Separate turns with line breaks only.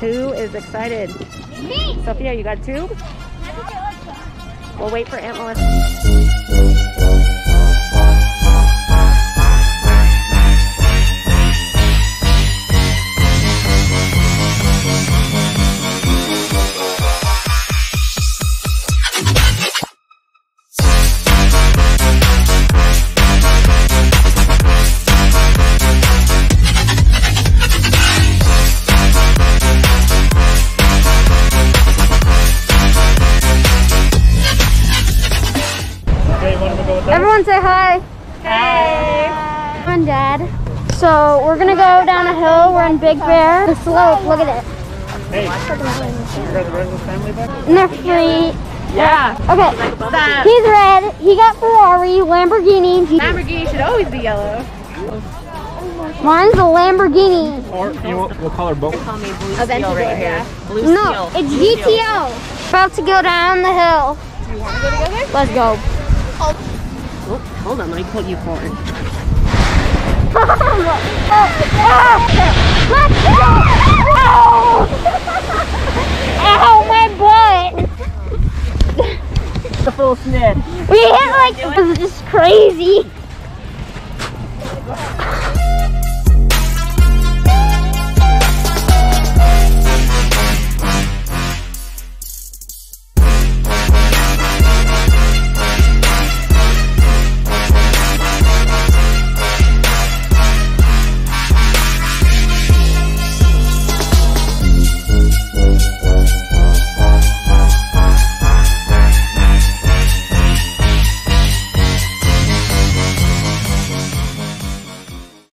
Who is excited?
Me.
Sophia, you got two? We'll wait for Aunt Melissa.
Everyone say hi.
Hey!
I'm Dad. So we're gonna go down a hill. We're in Big Bear. The slope. Look at it.
Hey, you got the rest the family back?
And they're free.
Yeah!
Okay.
That
He's red. He got Ferrari, Lamborghini. He-
Lamborghini should always be yellow.
Mine's a Lamborghini.
Or you want, we'll call her both.
Call me Blue
Eventually,
Steel right here. Blue
No,
Steel.
it's
Blue Steel.
GTO. About to go down the hill.
You want to go together?
Let's go. Oh.
Oh, hold on, let me put you forward.
Ow, my butt!
The full snid.
We hit like, it was just crazy.